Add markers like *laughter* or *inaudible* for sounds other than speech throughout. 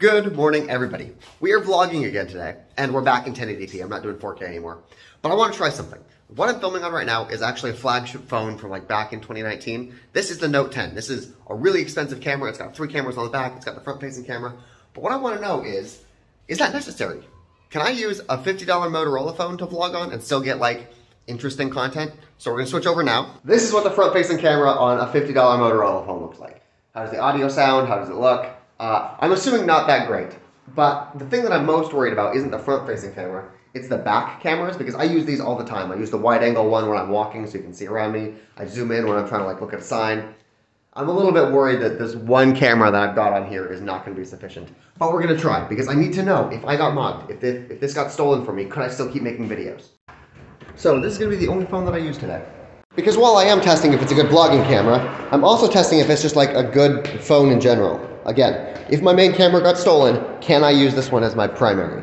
Good morning, everybody. We are vlogging again today, and we're back in 1080p. I'm not doing 4K anymore. But I want to try something. What I'm filming on right now is actually a flagship phone from like back in 2019. This is the Note 10. This is a really expensive camera. It's got three cameras on the back. It's got the front-facing camera. But what I want to know is, is that necessary? Can I use a $50 Motorola phone to vlog on and still get like interesting content? So we're going to switch over now. This is what the front-facing camera on a $50 Motorola phone looks like. How does the audio sound? How does it look? Uh, I'm assuming not that great. But the thing that I'm most worried about isn't the front-facing camera. It's the back cameras because I use these all the time. I use the wide-angle one when I'm walking so you can see around me. I zoom in when I'm trying to like look at a sign. I'm a little bit worried that this one camera that I've got on here is not going to be sufficient. But we're going to try because I need to know if I got mugged, if this, if this got stolen from me, could I still keep making videos? So this is going to be the only phone that I use today. Because while I am testing if it's a good vlogging camera, I'm also testing if it's just like a good phone in general. Again, if my main camera got stolen, can I use this one as my primary?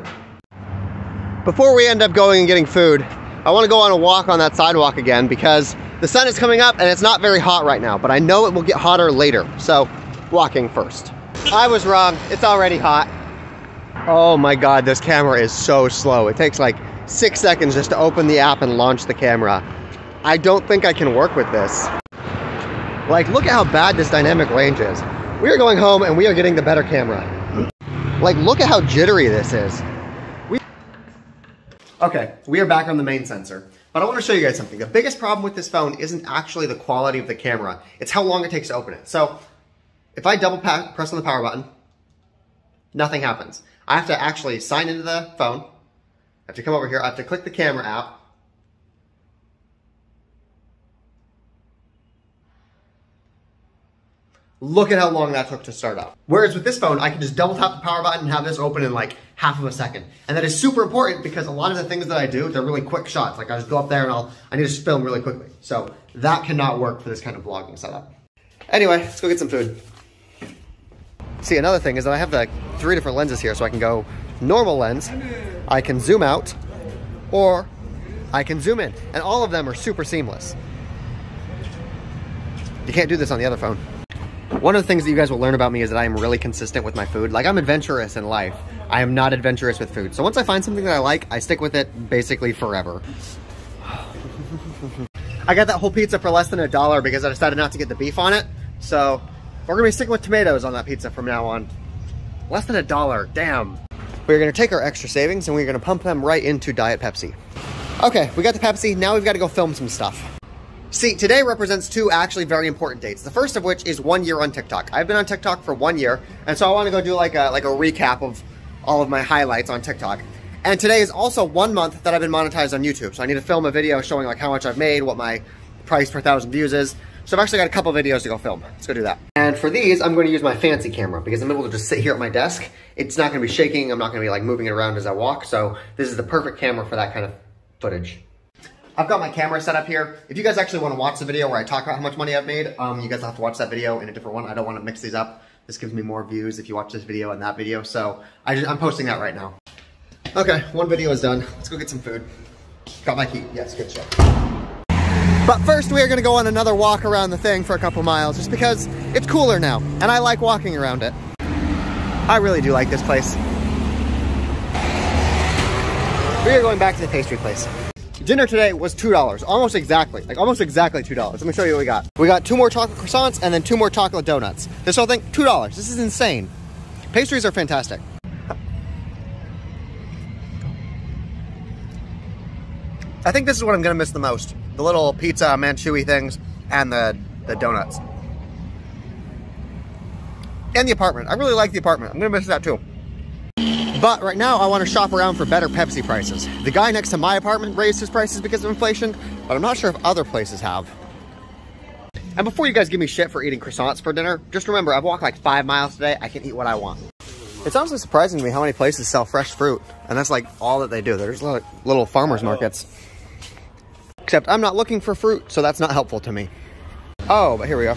Before we end up going and getting food, I want to go on a walk on that sidewalk again because the sun is coming up and it's not very hot right now, but I know it will get hotter later. So, walking first. I was wrong. It's already hot. Oh my god, this camera is so slow. It takes like six seconds just to open the app and launch the camera. I don't think I can work with this. Like, look at how bad this dynamic range is. We are going home and we are getting the better camera. Like, look at how jittery this is. We okay, we are back on the main sensor. But I want to show you guys something. The biggest problem with this phone isn't actually the quality of the camera. It's how long it takes to open it. So, if I double press on the power button, nothing happens. I have to actually sign into the phone. I have to come over here. I have to click the camera app. Look at how long that took to start up. Whereas with this phone, I can just double tap the power button and have this open in like half of a second. And that is super important because a lot of the things that I do, they're really quick shots. Like I just go up there and I'll, I need to film really quickly. So that cannot work for this kind of vlogging setup. Anyway, let's go get some food. See, another thing is that I have like three different lenses here. So I can go normal lens, I can zoom out, or I can zoom in. And all of them are super seamless. You can't do this on the other phone. One of the things that you guys will learn about me is that I am really consistent with my food. Like, I'm adventurous in life. I am not adventurous with food. So once I find something that I like, I stick with it basically forever. *sighs* I got that whole pizza for less than a dollar because I decided not to get the beef on it. So we're gonna be sticking with tomatoes on that pizza from now on. Less than a dollar, damn. We're gonna take our extra savings and we're gonna pump them right into Diet Pepsi. Okay, we got the Pepsi, now we've gotta go film some stuff. See, today represents two actually very important dates. The first of which is one year on TikTok. I've been on TikTok for one year, and so I want to go do like a like a recap of all of my highlights on TikTok. And today is also one month that I've been monetized on YouTube. So I need to film a video showing like how much I've made, what my price per thousand views is. So I've actually got a couple videos to go film. Let's go do that. And for these, I'm going to use my fancy camera because I'm able to just sit here at my desk. It's not going to be shaking. I'm not going to be like moving it around as I walk. So this is the perfect camera for that kind of footage. I've got my camera set up here. If you guys actually want to watch the video where I talk about how much money I've made, um, you guys have to watch that video in a different one. I don't want to mix these up. This gives me more views if you watch this video and that video. So I am posting that right now. Okay, one video is done. Let's go get some food. Got my key. Yes, good shit. But first we are going to go on another walk around the thing for a couple miles just because it's cooler now and I like walking around it. I really do like this place. We are going back to the pastry place. Dinner today was $2, almost exactly, like almost exactly $2. Let me show you what we got. We got two more chocolate croissants and then two more chocolate donuts. This whole thing, $2. This is insane. Pastries are fantastic. I think this is what I'm gonna miss the most. The little pizza manchewy things and the, the donuts. And the apartment. I really like the apartment. I'm gonna miss that too. But right now, I want to shop around for better Pepsi prices. The guy next to my apartment raised his prices because of inflation, but I'm not sure if other places have. And before you guys give me shit for eating croissants for dinner, just remember, I've walked like five miles today. I can eat what I want. It's honestly surprising to me how many places sell fresh fruit. And that's like all that they do. There's like little farmer's markets. Except I'm not looking for fruit, so that's not helpful to me. Oh, but here we go.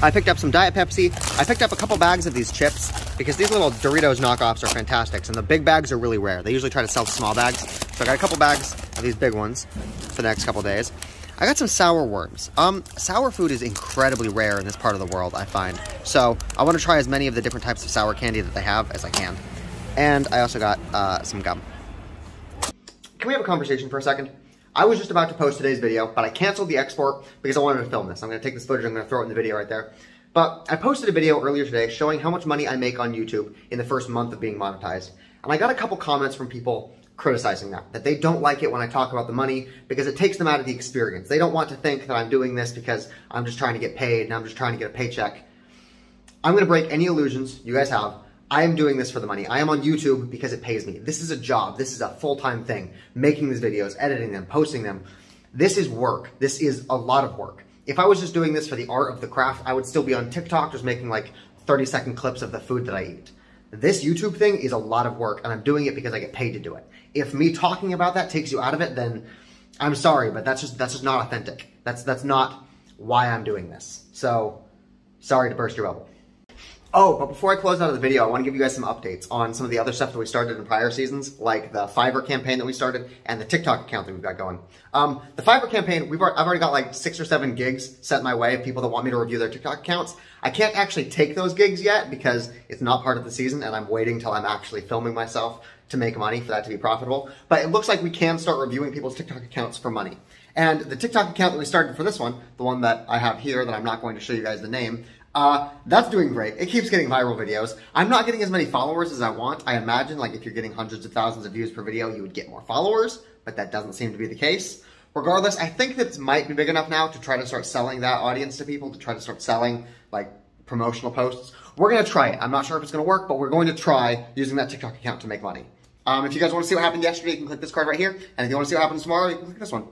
I picked up some Diet Pepsi. I picked up a couple bags of these chips because these little Doritos knockoffs are fantastic. And the big bags are really rare. They usually try to sell small bags. So I got a couple bags of these big ones for the next couple days. I got some sour worms. Um, sour food is incredibly rare in this part of the world, I find. So I want to try as many of the different types of sour candy that they have as I can. And I also got uh, some gum. Can we have a conversation for a second? I was just about to post today's video, but I canceled the export because I wanted to film this. I'm going to take this footage, I'm going to throw it in the video right there. But I posted a video earlier today showing how much money I make on YouTube in the first month of being monetized. And I got a couple comments from people criticizing that, that they don't like it when I talk about the money because it takes them out of the experience. They don't want to think that I'm doing this because I'm just trying to get paid and I'm just trying to get a paycheck. I'm going to break any illusions you guys have. I am doing this for the money. I am on YouTube because it pays me. This is a job. This is a full-time thing. Making these videos, editing them, posting them. This is work. This is a lot of work. If I was just doing this for the art of the craft, I would still be on TikTok just making like 30 second clips of the food that I eat. This YouTube thing is a lot of work and I'm doing it because I get paid to do it. If me talking about that takes you out of it, then I'm sorry, but that's just that's just not authentic. That's that's not why I'm doing this. So sorry to burst your bubble. Oh, but before I close out of the video, I want to give you guys some updates on some of the other stuff that we started in prior seasons, like the Fiverr campaign that we started and the TikTok account that we've got going. Um, the Fiverr campaign, we've I've already got like six or seven gigs set my way of people that want me to review their TikTok accounts. I can't actually take those gigs yet because it's not part of the season and I'm waiting till I'm actually filming myself to make money for that to be profitable. But it looks like we can start reviewing people's TikTok accounts for money. And the TikTok account that we started for this one, the one that I have here that I'm not going to show you guys the name, uh, that's doing great. It keeps getting viral videos. I'm not getting as many followers as I want. I imagine like if you're getting hundreds of thousands of views per video, you would get more followers, but that doesn't seem to be the case. Regardless, I think that it might be big enough now to try to start selling that audience to people, to try to start selling like promotional posts. We're going to try it. I'm not sure if it's going to work, but we're going to try using that TikTok account to make money. Um, if you guys want to see what happened yesterday, you can click this card right here. And if you want to see what happens tomorrow, you can click this one.